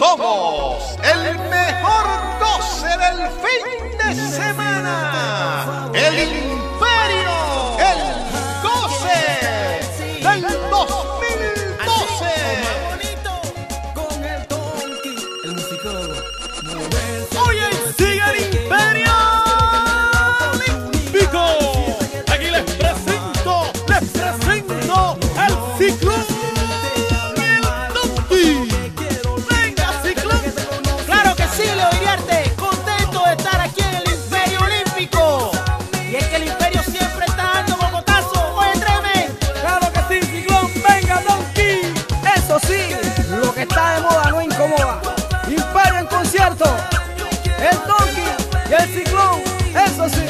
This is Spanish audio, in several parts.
Somos el mejor 12 del fin de semana. El Impara en concierto. El Tonki y el Ciclón. Eso sí.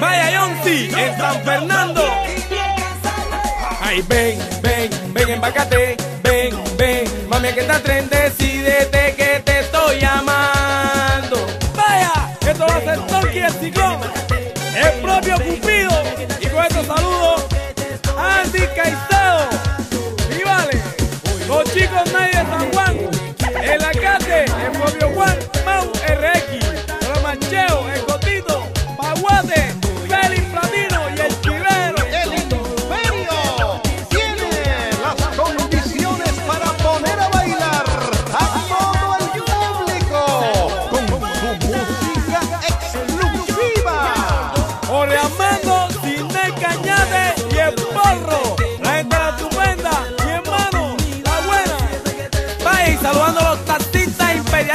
Vaya Yonti en San Fernando. Ay, ven, ven, ven, embácate. Ven, ven, mami, que está tren, decídete que te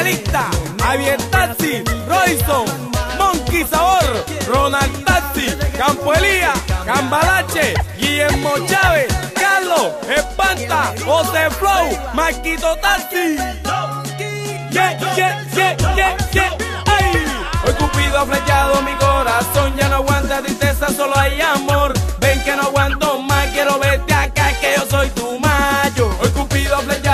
Lista, Javier Taxi, Monkey Sabor, Ronald Taxi, Campo Elía, Cambalache, Guillermo Chávez, Carlos, Espanta, José Flow, Marquito Taxi. Yeah, yeah, yeah, Ay. Hoy Cupido ha flechado mi corazón, ya no aguanta tristeza, solo hay amor. Ven que no aguanto más, quiero verte acá, que yo soy tu mayo. Hoy Cupido ha flechado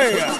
Yeah.